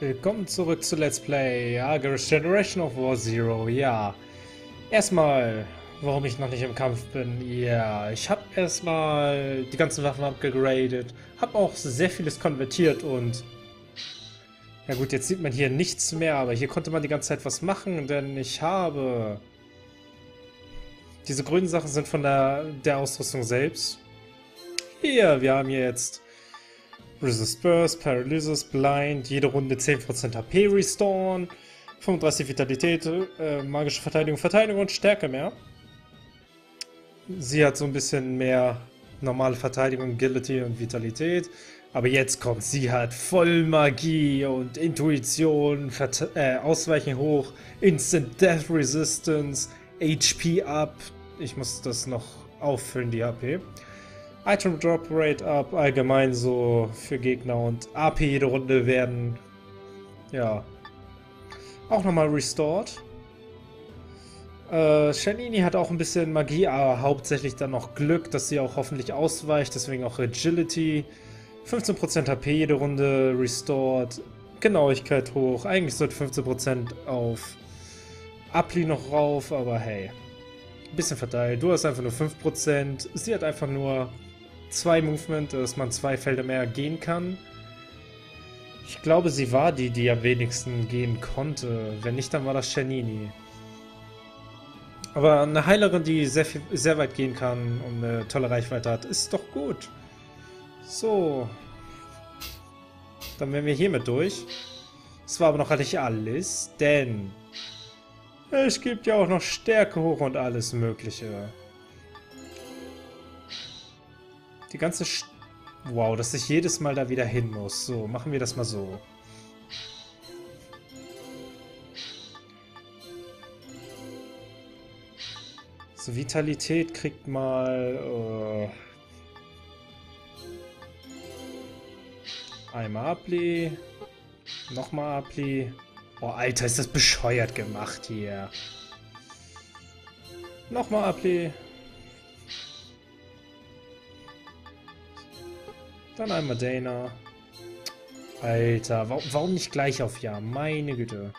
Willkommen zurück zu Let's Play Argus Generation of War Zero. Ja, erstmal, warum ich noch nicht im Kampf bin. Ja, ich habe erstmal die ganzen Waffen abgegradet, habe auch sehr vieles konvertiert und... Ja gut, jetzt sieht man hier nichts mehr, aber hier konnte man die ganze Zeit was machen, denn ich habe... Diese grünen Sachen sind von der, der Ausrüstung selbst. Hier, wir haben hier jetzt Resist Burst, Paralysis, Blind, jede Runde 10% HP restoren, 35 Vitalität, äh, magische Verteidigung, Verteidigung und Stärke mehr. Sie hat so ein bisschen mehr normale Verteidigung, Agility und Vitalität. Aber jetzt kommt, sie hat voll Magie und Intuition, Vert äh, Ausweichen hoch, Instant Death Resistance, HP up. Ich muss das noch auffüllen, die HP. Item Drop Rate up, allgemein so für Gegner und AP jede Runde werden, ja, auch nochmal restored. Äh, Shanini hat auch ein bisschen Magie, aber hauptsächlich dann noch Glück, dass sie auch hoffentlich ausweicht, deswegen auch Agility. 15% HP jede Runde restored, Genauigkeit hoch, eigentlich sollte 15% auf Appli noch rauf, aber hey. Ein bisschen verteilt. Du hast einfach nur 5%, sie hat einfach nur zwei Movement, dass man zwei Felder mehr gehen kann. Ich glaube, sie war die, die am wenigsten gehen konnte. Wenn nicht, dann war das Shanini. Aber eine Heilerin, die sehr, viel, sehr weit gehen kann und eine tolle Reichweite hat, ist doch gut. So. Dann wären wir hiermit durch. Das war aber noch nicht alles, denn es gibt ja auch noch Stärke hoch und alles mögliche. Die ganze... St wow, dass ich jedes Mal da wieder hin muss. So, machen wir das mal so. So, Vitalität kriegt mal... Äh, einmal Appli. Nochmal Appli. Oh, Alter, ist das bescheuert gemacht hier. Nochmal Appli. Dann einmal Dana. Alter, warum, warum nicht gleich auf Ja? Meine Güte.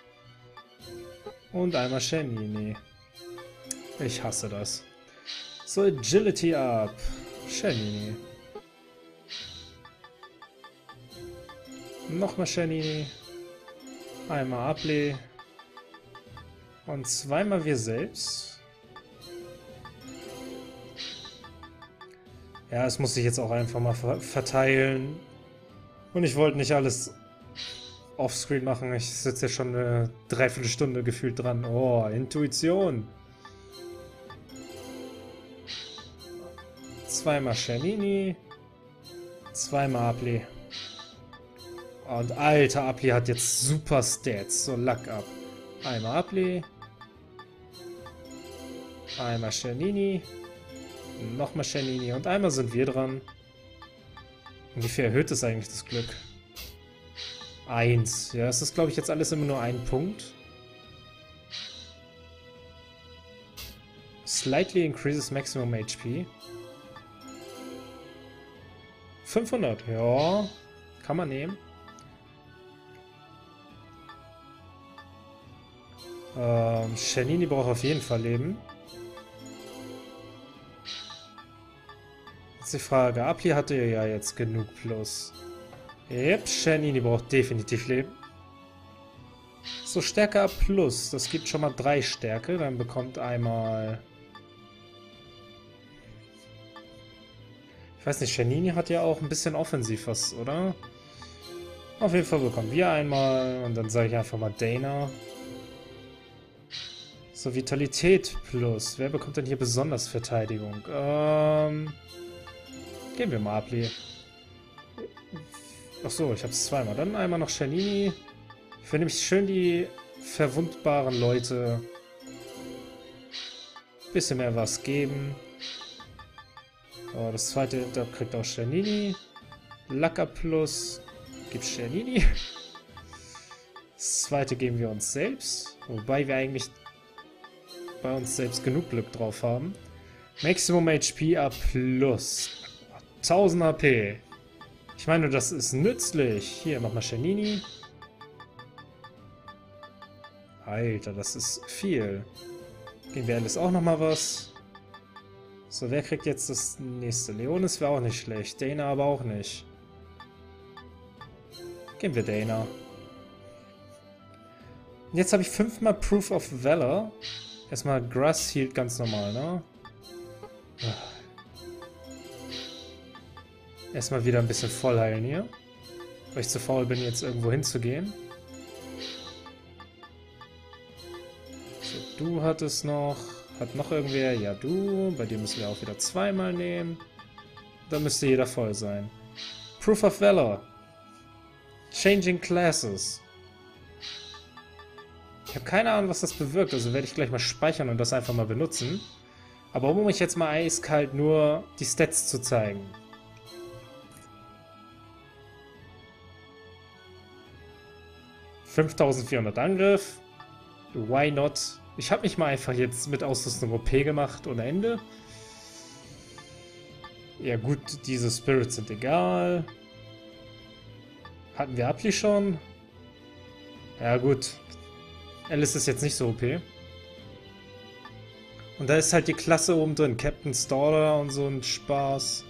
Und einmal Shenny, nee. Ich hasse das. So, Agility up. Shenny. Nochmal Shenny. Einmal Abley. Und zweimal wir selbst. Ja, es muss sich jetzt auch einfach mal verteilen. Und ich wollte nicht alles offscreen machen. Ich sitze ja schon eine Dreiviertelstunde gefühlt dran. Oh, Intuition. Zweimal Shanini. Zweimal Apli. Und alter, Apli hat jetzt super Stats. So, Luck ab. Einmal Apli. Einmal Shanini. Nochmal Shanini und einmal sind wir dran. Wie viel erhöht es eigentlich das Glück? Eins. Ja, es ist, glaube ich, jetzt alles immer nur ein Punkt. Slightly increases maximum HP. 500, ja. Kann man nehmen. Ähm, Shanini braucht auf jeden Fall Leben. Jetzt die Frage. Appli hatte ja jetzt genug Plus. Yep, Shanini braucht definitiv Leben. So, Stärke A Plus. Das gibt schon mal drei Stärke. Dann bekommt einmal... Ich weiß nicht, Shanini hat ja auch ein bisschen offensiv was, oder? Auf jeden Fall bekommen wir einmal. Und dann sage ich einfach mal Dana. So, Vitalität plus. Wer bekommt denn hier besonders Verteidigung? Ähm... Gehen wir mal Abli. Ach so, ich habe es zweimal. Dann einmal noch Shanini. Ich finde nämlich schön die verwundbaren Leute. Bisschen mehr was geben. Oh, das zweite, da kriegt auch Shanini. Lacker Plus gibt Shanini. Das zweite geben wir uns selbst. Wobei wir eigentlich bei uns selbst genug Glück drauf haben. Maximum HP A Plus. 1000 HP. Ich meine, das ist nützlich. Hier, nochmal Shanini. Alter, das ist viel. Gegen wer ist auch nochmal was. So, wer kriegt jetzt das nächste? Leonis wäre auch nicht schlecht. Dana aber auch nicht. Gehen wir Dana. Jetzt habe ich fünfmal Proof of Valor. Erstmal Grass hielt ganz normal, ne? Erstmal wieder ein bisschen voll heilen hier. Weil ich zu faul bin, jetzt irgendwo hinzugehen. So, du hattest noch... Hat noch irgendwer? Ja, du. Bei dir müssen wir auch wieder zweimal nehmen. Da müsste jeder voll sein. Proof of Valor. Changing Classes. Ich habe keine Ahnung, was das bewirkt, also werde ich gleich mal speichern und das einfach mal benutzen. Aber um euch jetzt mal eiskalt nur die Stats zu zeigen. ...5400 Angriff. Why not? Ich habe mich mal einfach jetzt mit Ausrüstung OP gemacht ohne Ende. Ja gut, diese Spirits sind egal. Hatten wir Appli schon? Ja gut, Alice ist jetzt nicht so OP. Und da ist halt die Klasse oben drin. Captain Staller und so ein Spaß.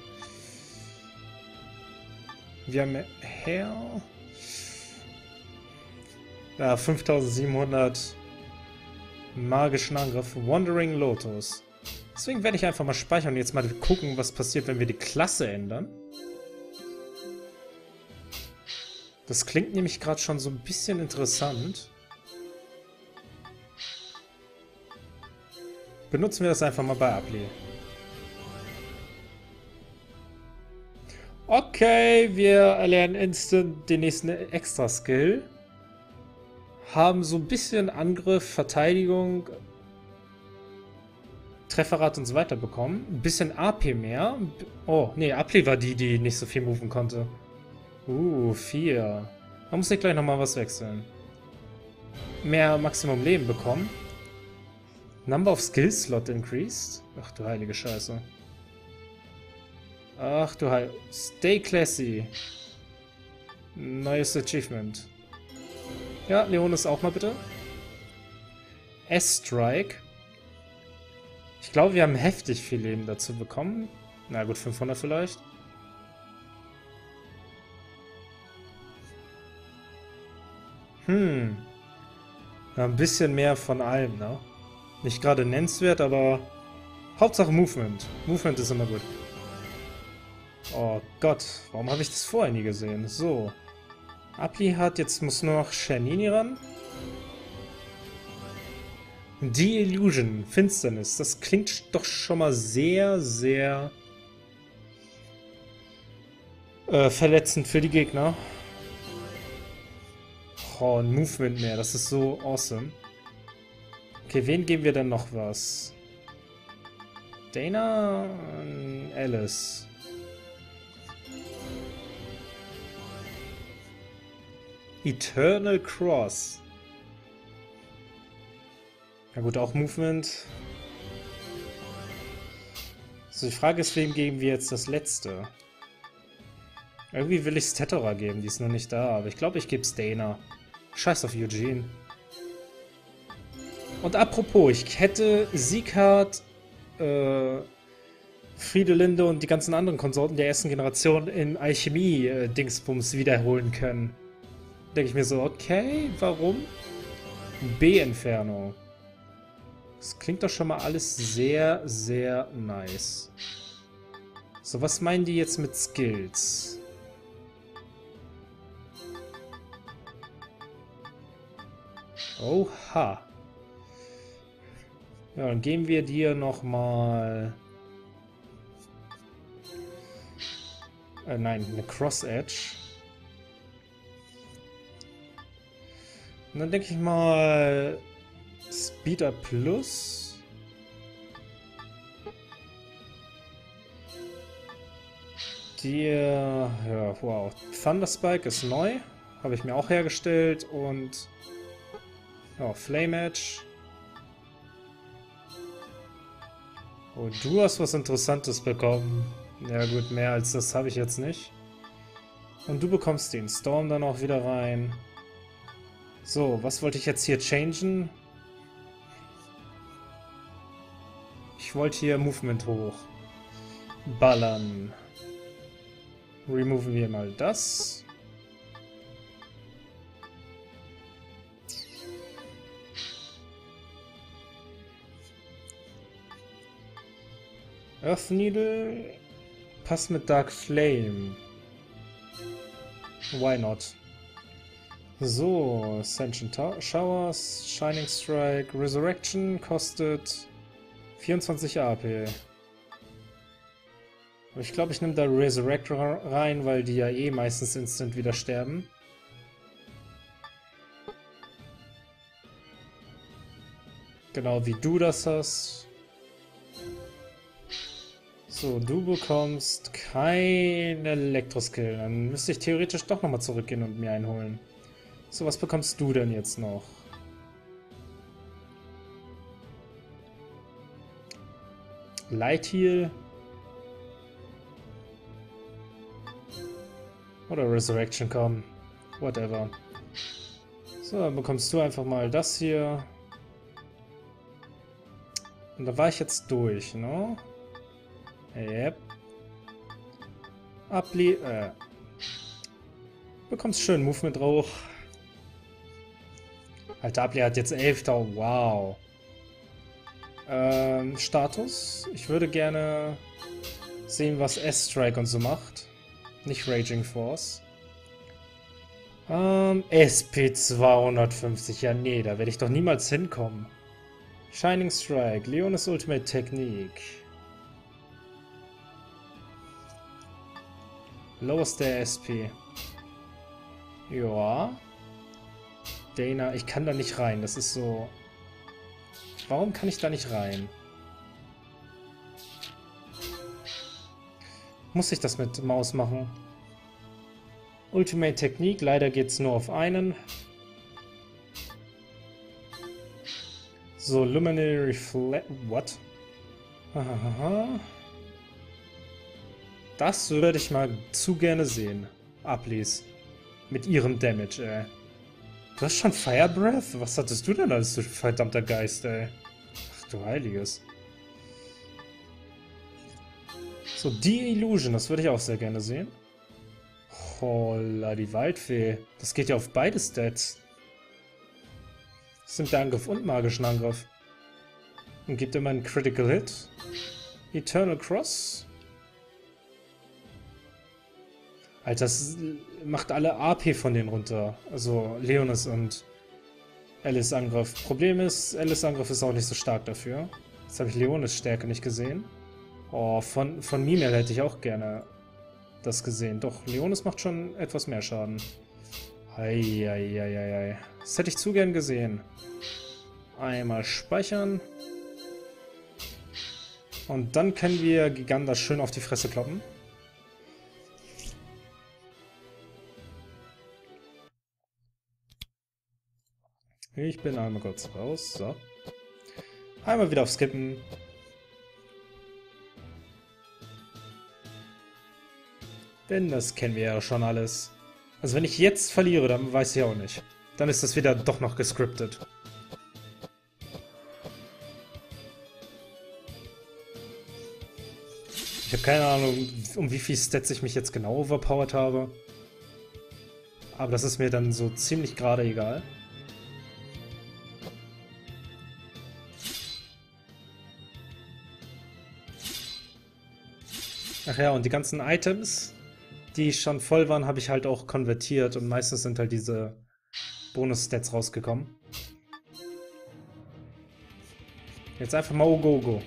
Wir haben Herr. Ja, 5700 magischen Angriff. Wandering Lotus. Deswegen werde ich einfach mal speichern und jetzt mal gucken, was passiert, wenn wir die Klasse ändern. Das klingt nämlich gerade schon so ein bisschen interessant. Benutzen wir das einfach mal bei Appli. Okay, wir erlernen instant den nächsten Extra-Skill. Haben so ein bisschen Angriff, Verteidigung, Trefferrat und so weiter bekommen. Ein bisschen AP mehr. Oh, nee, Appli war die, die nicht so viel moven konnte. Uh, 4. Da muss ich gleich nochmal was wechseln. Mehr Maximum Leben bekommen. Number of Skill Slot increased. Ach du heilige Scheiße. Ach du Heil... Stay classy. Neues Achievement. Ja, Leonis auch mal bitte. S-Strike. Ich glaube, wir haben heftig viel Leben dazu bekommen. Na gut, 500 vielleicht. Hm. Ja, ein bisschen mehr von allem, ne? Nicht gerade nennenswert, aber Hauptsache Movement. Movement ist immer gut. Oh Gott, warum habe ich das vorher nie gesehen? So. Appli hat, jetzt muss nur noch Shernini ran. Die Illusion, Finsternis, das klingt doch schon mal sehr, sehr äh, verletzend für die Gegner. Oh, ein Movement mehr, das ist so awesome. Okay, wen geben wir denn noch was? Dana, Alice. Eternal Cross. Ja gut, auch Movement. So, die Frage ist, wem geben wir jetzt das letzte? Irgendwie will ich es Tetora geben, die ist noch nicht da, aber ich glaube, ich gebe es Dana. Scheiß auf Eugene. Und apropos, ich hätte Sieghardt, äh, Friedelinde und die ganzen anderen Konsorten der ersten Generation in Alchemie-Dingsbums wiederholen können. Denke ich mir so, okay, warum? B-Entfernung. Das klingt doch schon mal alles sehr, sehr nice. So, was meinen die jetzt mit Skills? Oha. Ja, dann geben wir dir nochmal... Äh, nein, eine Cross Und dann denke ich mal... Speeder Plus. Dir... Ja, wow. Thunder Spike ist neu. Habe ich mir auch hergestellt. Und... Ja, Flame Edge. Oh, du hast was Interessantes bekommen. Ja gut, mehr als das habe ich jetzt nicht. Und du bekommst den Storm dann auch wieder rein. So, was wollte ich jetzt hier changen? Ich wollte hier Movement hoch. Ballern. Removen wir mal das. Earth Needle Pass mit Dark Flame. Why not? So, Ascension Showers, Shining Strike, Resurrection kostet 24 AP. Ich glaube, ich nehme da Resurrect rein, weil die ja eh meistens instant wieder sterben. Genau wie du das hast. So, du bekommst kein Elektroskill. Dann müsste ich theoretisch doch nochmal zurückgehen und mir einholen. So, was bekommst du denn jetzt noch? Light Heal. Oder Resurrection kommen. Whatever. So, dann bekommst du einfach mal das hier. Und da war ich jetzt durch, ne? Yep. Ablie... Äh. Bekommst schön Movement hoch. Alter, Ablie hat jetzt 11.000. Wow. Ähm, Status. Ich würde gerne sehen, was S-Strike und so macht. Nicht Raging Force. Ähm, SP 250. Ja, nee, da werde ich doch niemals hinkommen. Shining Strike. Leonis Ultimate Technique. Los der SP. Ja. Dana, ich kann da nicht rein. Das ist so... Warum kann ich da nicht rein? Muss ich das mit Maus machen? Ultimate Technique, leider geht es nur auf einen. So, Luminary Reflect... What? Hahaha. Das würde ich mal zu gerne sehen. Ablis. Mit ihrem Damage, ey. Du hast schon Fire Breath? Was hattest du denn als verdammter Geist, ey? Ach du Heiliges. So, die Illusion, das würde ich auch sehr gerne sehen. Holla, die Waldfee. Das geht ja auf beide Stats. Das sind der Angriff und magischen Angriff. Und gibt immer einen Critical Hit. Eternal Cross. Alter, das macht alle AP von denen runter. Also Leonis und Alice Angriff. Problem ist, Alice Angriff ist auch nicht so stark dafür. Jetzt habe ich Leonis Stärke nicht gesehen. Oh, von, von Mimel hätte ich auch gerne das gesehen. Doch, Leonis macht schon etwas mehr Schaden. Eieieiei. Das hätte ich zu gern gesehen. Einmal speichern. Und dann können wir Giganda schön auf die Fresse kloppen. Ich bin einmal kurz raus. So. Einmal wieder auf Skippen. Denn das kennen wir ja schon alles. Also wenn ich jetzt verliere, dann weiß ich auch nicht. Dann ist das wieder doch noch gescriptet. Ich habe keine Ahnung, um wie viel Stats ich mich jetzt genau overpowered habe. Aber das ist mir dann so ziemlich gerade egal. Ach ja, und die ganzen Items, die schon voll waren, habe ich halt auch konvertiert und meistens sind halt diese Bonus-Stats rausgekommen. Jetzt einfach mal Ogogo.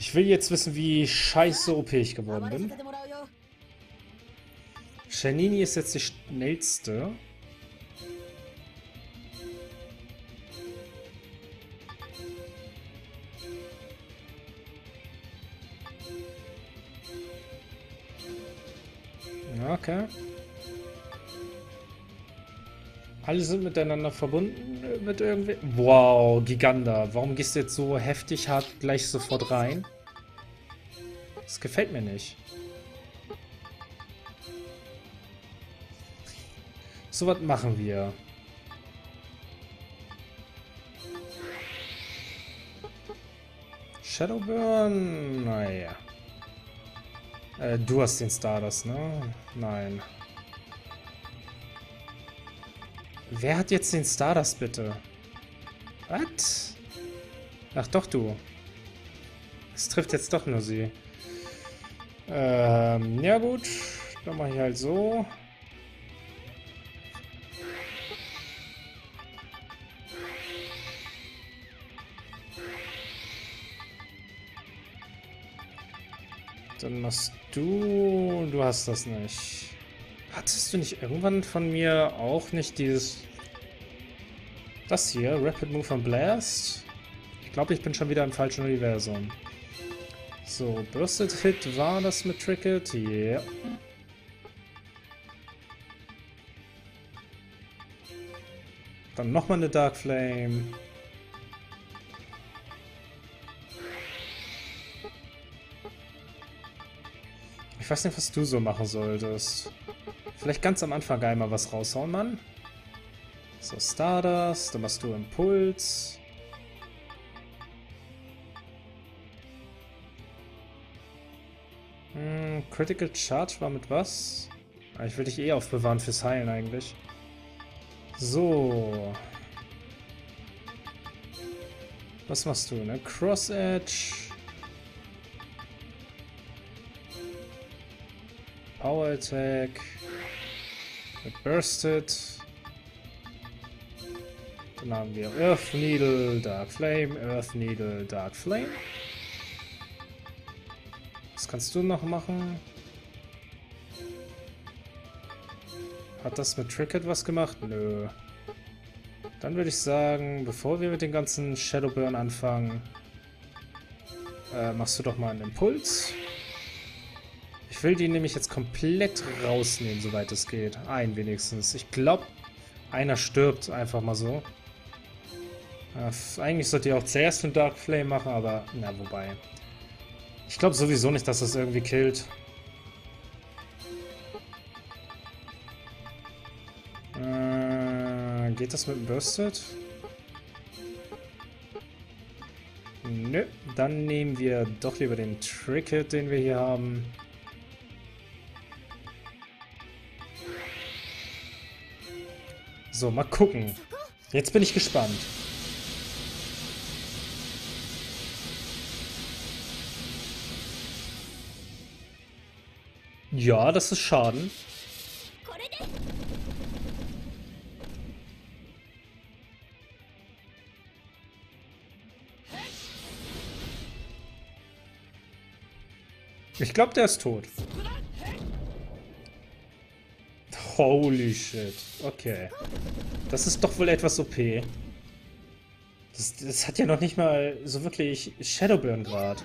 Ich will jetzt wissen, wie scheiße OP ich geworden bin. Shanini ist jetzt die schnellste. Okay. Alle sind miteinander verbunden mit irgendwie... Wow, Giganda. Warum gehst du jetzt so heftig hart gleich sofort rein? Das gefällt mir nicht. So, was machen wir? Shadowburn? Naja. Äh, du hast den Stardust, ne? Nein. Wer hat jetzt den Stardust, bitte? Was? Ach doch, du. Es trifft jetzt doch nur sie. Ähm, ja gut. Dann mache ich halt so. Dann machst du... Du hast das nicht. Hattest du nicht irgendwann von mir auch nicht dieses... Das hier? Rapid Move on Blast? Ich glaube, ich bin schon wieder im falschen Universum. So, Bursted Hit war das mit Tricket? Yeah. Dann nochmal eine Dark Flame. Ich weiß nicht, was du so machen solltest. Vielleicht ganz am Anfang einmal was raushauen, Mann. So, Stardust, dann machst du Impuls. Hm, Critical Charge war mit was? Ah, ich will dich eh aufbewahren fürs Heilen eigentlich. So. Was machst du, ne? Cross Edge. Power Attack. Bursted. Dann haben wir Earth Needle, Dark Flame, Earth Needle, Dark Flame. Was kannst du noch machen? Hat das mit Tricket was gemacht? Nö. Dann würde ich sagen, bevor wir mit den ganzen Shadowburn anfangen, äh, machst du doch mal einen Impuls. Ich will die nämlich jetzt komplett rausnehmen, soweit es geht. Ein wenigstens. Ich glaube, einer stirbt einfach mal so. Äh, eigentlich sollte ihr auch zuerst einen Dark Flame machen, aber na, wobei. Ich glaube sowieso nicht, dass das irgendwie killt. Äh, geht das mit dem Bursted? Nö, dann nehmen wir doch lieber den Tricket, den wir hier haben. So, mal gucken. Jetzt bin ich gespannt. Ja, das ist Schaden. Ich glaube, der ist tot. Holy shit. Okay. Das ist doch wohl etwas OP. Das, das hat ja noch nicht mal so wirklich Shadowburn gerade.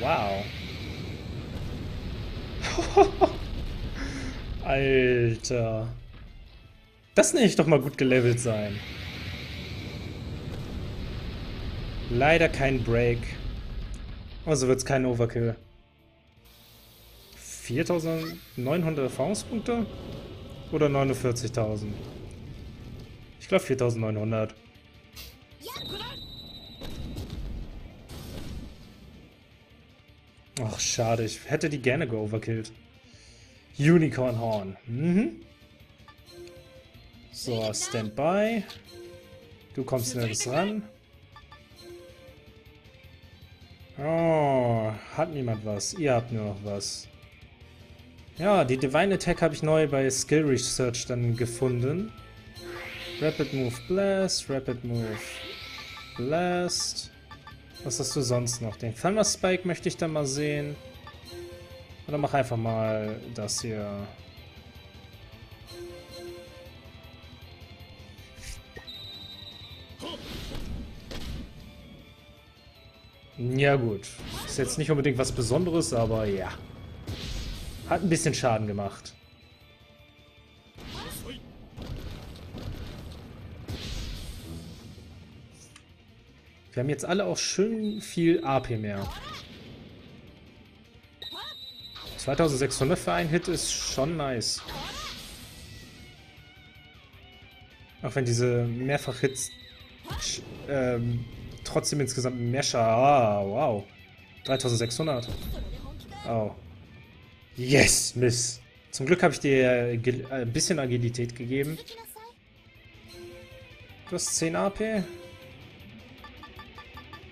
Wow. Alter. Das nenne ich doch mal gut gelevelt sein. Leider kein Break. Also wird es kein Overkill. 4900 Erfahrungspunkte? Oder 49.000? Ich glaube 4900. Ach, schade. Ich hätte die gerne geoverkillt. Unicorn Horn. Mhm. So, Standby. Du kommst nirgends ran. Oh, hat niemand was. Ihr habt nur noch was. Ja, die Divine Attack habe ich neu bei Skill Research dann gefunden. Rapid Move Blast, Rapid Move Blast. Was hast du sonst noch? Den Thunder Spike möchte ich dann mal sehen. Oder mach einfach mal das hier. Ja gut. Ist jetzt nicht unbedingt was Besonderes, aber ja. Hat ein bisschen Schaden gemacht. Wir haben jetzt alle auch schön viel AP mehr. 2600 für einen Hit ist schon nice. Auch wenn diese Mehrfach-Hits ähm, trotzdem insgesamt mehr Schaden. Ah, wow. 3600. Oh. Yes, Miss. Zum Glück habe ich dir äh, ein bisschen Agilität gegeben. Du hast 10 AP.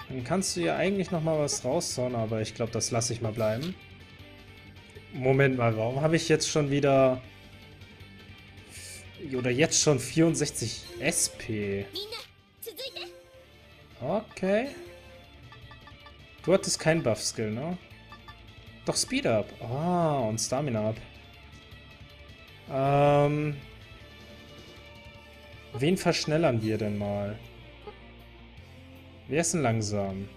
Dann kannst du ja eigentlich noch mal was raushauen, aber ich glaube, das lasse ich mal bleiben. Moment mal, warum habe ich jetzt schon wieder... Oder jetzt schon 64 SP? Okay. Du hattest keinen Buff-Skill, ne? Doch Speed Up. Ah, und Stamina Up. Ähm... Wen verschnellern wir denn mal? Wer ist denn langsam?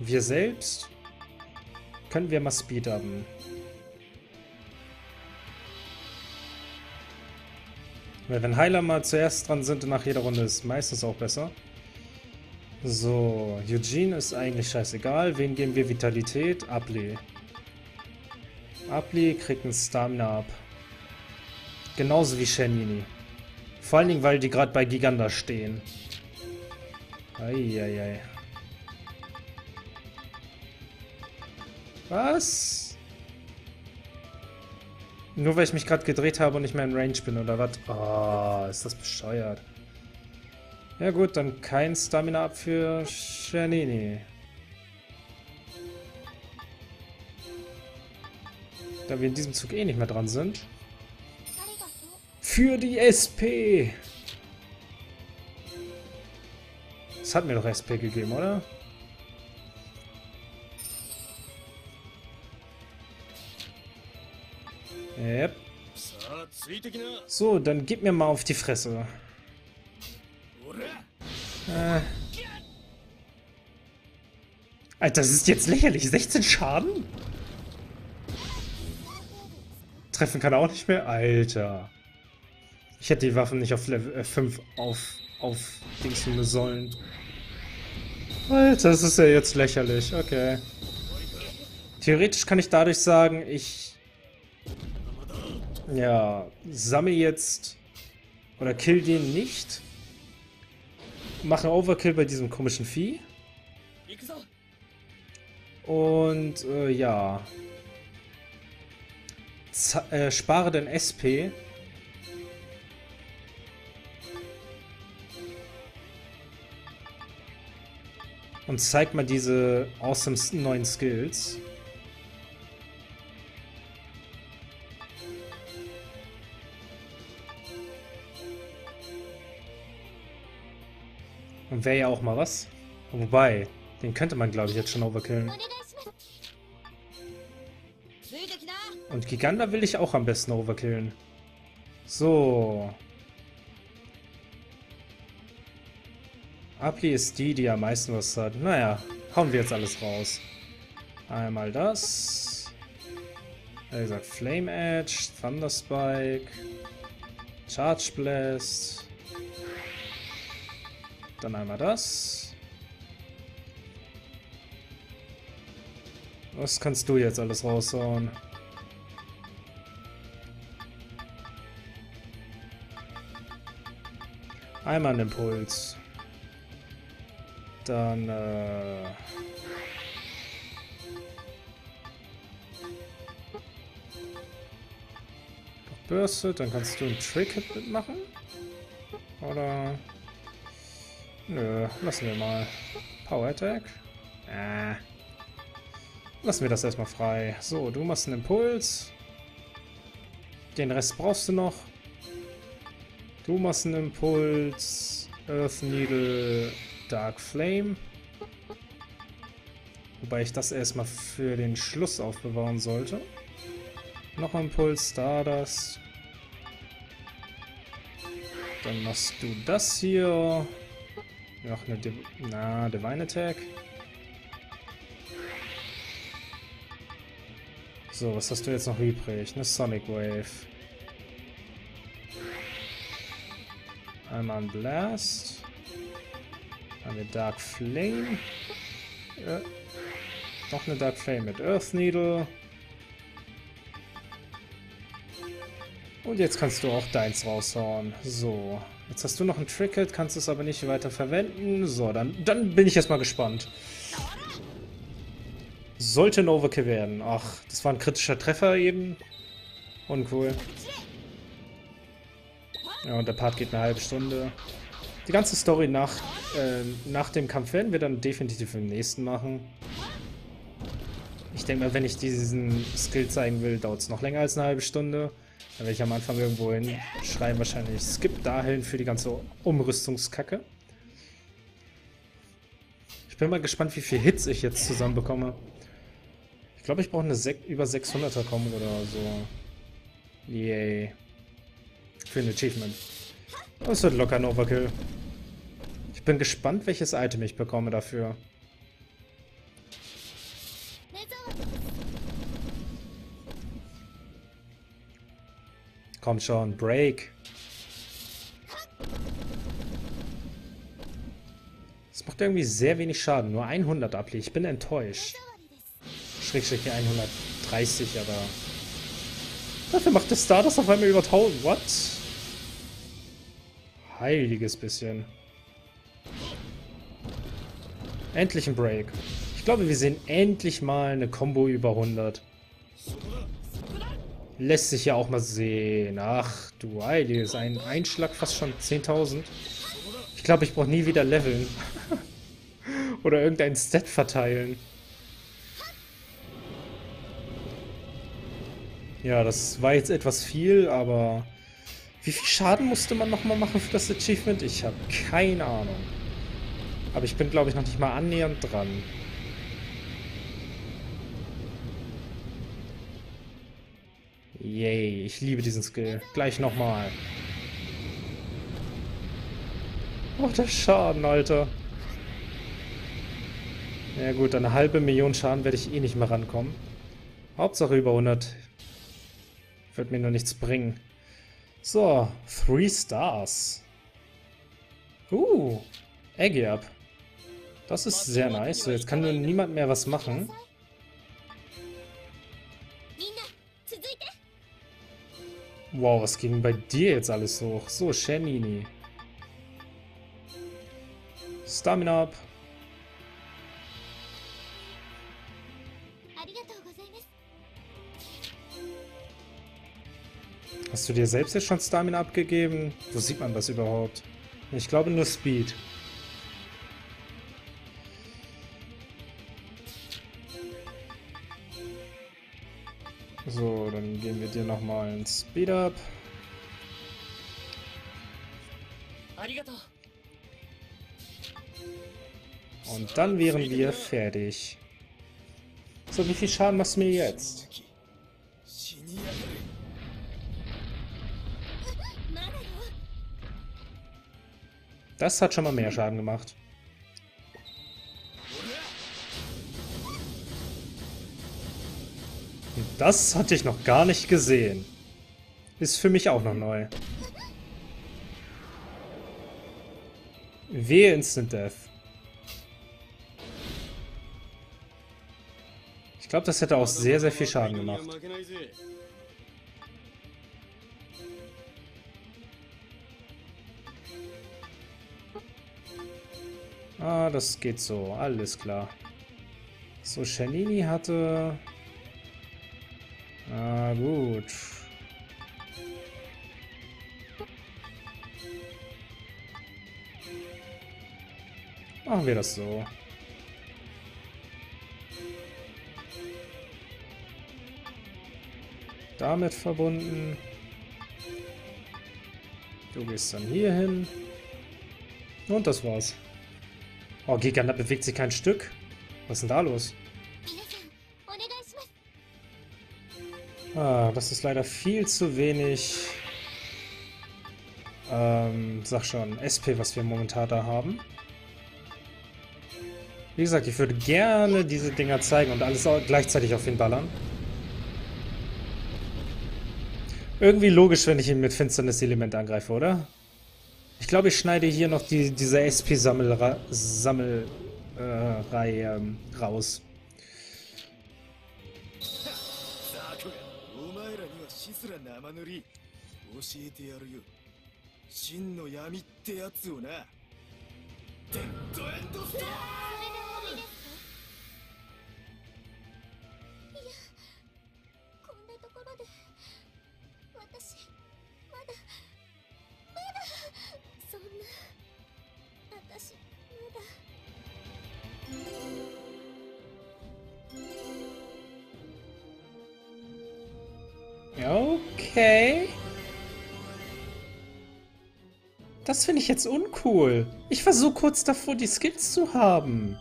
Wir selbst? Können wir mal Speed haben? Weil wenn Heiler mal zuerst dran sind nach jeder Runde ist meistens auch besser. So, Eugene ist eigentlich scheißegal. Wen geben wir Vitalität? Abli. Abli kriegt einen Stamina ab. Genauso wie Shenini. Vor allen Dingen, weil die gerade bei Giganda stehen. Eieiei. Was? Nur weil ich mich gerade gedreht habe und nicht mehr in Range bin, oder was? Oh, ist das bescheuert. Ja gut, dann kein Stamina ab für Shanini. Da wir in diesem Zug eh nicht mehr dran sind. Für die SP! Das hat mir doch SP gegeben, oder? Yep. So, dann gib mir mal auf die Fresse. Äh. Alter, das ist jetzt lächerlich. 16 Schaden? Treffen kann er auch nicht mehr? Alter. Ich hätte die Waffen nicht auf Level 5 äh, auf, auf Dings sollen. Alter, das ist ja jetzt lächerlich. Okay. Theoretisch kann ich dadurch sagen, ich... Ja, sammle jetzt... Oder kill den nicht. Mache Overkill bei diesem komischen Vieh. Und, äh, ja. Z äh, spare den SP Und zeig mal diese awesome neuen Skills. Wäre ja auch mal was. Wobei, den könnte man glaube ich jetzt schon overkillen. Und Giganda will ich auch am besten overkillen. So. Appli ist die, die am meisten was hat. Naja, hauen wir jetzt alles raus. Einmal das. Wie gesagt, Flame Edge, Thunder Spike, Charge Blast. Dann einmal das. Was kannst du jetzt alles raushauen? Einmal einen Impuls. Dann, äh... Bürste, dann kannst du einen Trick-Hit mitmachen. Oder... Nö, lassen wir mal. Power Attack. Äh. Lassen wir das erstmal frei. So, du machst einen Impuls. Den Rest brauchst du noch. Du machst einen Impuls. Earth Needle Dark Flame. Wobei ich das erstmal für den Schluss aufbewahren sollte. Noch ein Impuls, Stardust. Dann machst du das hier. Noch eine Div Na, Divine Attack. So, was hast du jetzt noch übrig? Eine Sonic Wave. Einmal ein Blast. Eine Dark Flame. Äh, noch eine Dark Flame mit Earth Needle. Und jetzt kannst du auch deins raushauen. So. Jetzt hast du noch ein Tricket, kannst es aber nicht weiter verwenden. So, dann, dann bin ich erstmal gespannt. Sollte ein Overkill werden. Ach, das war ein kritischer Treffer eben. Uncool. Ja, und der Part geht eine halbe Stunde. Die ganze Story nach, äh, nach dem Kampf werden wir dann definitiv im nächsten machen. Ich denke mal, wenn ich diesen Skill zeigen will, dauert es noch länger als eine halbe Stunde. Dann werde ich am Anfang irgendwo hinschreiben, wahrscheinlich skip dahin für die ganze Umrüstungskacke. Ich bin mal gespannt, wie viele Hits ich jetzt zusammen bekomme. Ich glaube, ich brauche eine über 600er kommen oder so. Yay. Für ein Achievement. Das wird locker ein Overkill. Ich bin gespannt, welches Item ich bekomme dafür. Komm schon, Break. Das macht irgendwie sehr wenig Schaden. Nur 100 Abli. Ich bin enttäuscht. Schrägstrich 130, aber... Dafür macht der Stardust auf einmal über 1000. What? Heiliges bisschen. Endlich ein Break. Ich glaube, wir sehen endlich mal eine Combo über 100. Lässt sich ja auch mal sehen. Ach, du Heiliges. Ein Einschlag fast schon 10.000. Ich glaube, ich brauche nie wieder leveln. Oder irgendein Stat verteilen. Ja, das war jetzt etwas viel, aber... Wie viel Schaden musste man nochmal machen für das Achievement? Ich habe keine Ahnung. Aber ich bin, glaube ich, noch nicht mal annähernd dran. Yay, ich liebe diesen Skill. Gleich nochmal. Oh, der Schaden, Alter. Ja gut, eine halbe Million Schaden werde ich eh nicht mehr rankommen. Hauptsache über 100. Wird mir nur nichts bringen. So, 3 Stars. Uh, Eggy up. Das ist sehr nice. So, jetzt kann nur niemand mehr was machen. Wow, was ging bei dir jetzt alles hoch? So, Shenini. Stamina up. Hast du dir selbst jetzt schon Stamina abgegeben? Wo sieht man das überhaupt? Ich glaube nur Speed. Speed Up. Und dann wären wir fertig. So, wie viel Schaden machst du mir jetzt? Das hat schon mal mehr Schaden gemacht. Das hatte ich noch gar nicht gesehen. Ist für mich auch noch neu. Wehe Instant Death. Ich glaube, das hätte auch sehr, sehr viel Schaden gemacht. Ah, das geht so. Alles klar. So, Shanini hatte Ah, gut. Machen wir das so. Damit verbunden. Du gehst dann hier hin. Und das war's. Oh, Gigant, da bewegt sich kein Stück. Was ist denn da los? Ah, das ist leider viel zu wenig. Ähm, sag schon, SP, was wir momentan da haben. Wie gesagt, ich würde gerne diese Dinger zeigen und alles gleichzeitig auf ihn ballern. Irgendwie logisch, wenn ich ihn mit Finsternis-Element angreife, oder? Ich glaube, ich schneide hier noch die, diese SP-Sammelreihe Sammel, äh, ähm, raus. 真の闇ってやつをなデッドエンドストーン Okay. Das finde ich jetzt uncool. Ich war so kurz davor, die Skills zu haben.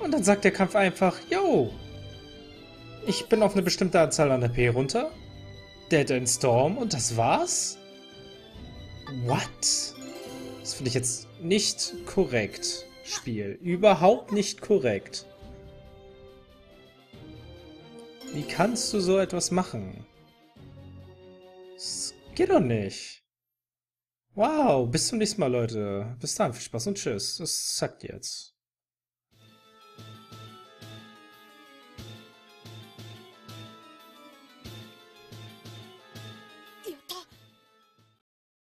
Und dann sagt der Kampf einfach, yo, ich bin auf eine bestimmte Anzahl an AP runter. Dead End Storm und das war's? What? Das finde ich jetzt nicht korrekt, Spiel. Überhaupt nicht korrekt. Wie kannst du so etwas machen? Geht doch nicht. Wow, bis zum nächsten Mal, Leute. Bis dann, viel Spaß und tschüss. Das sagt jetzt.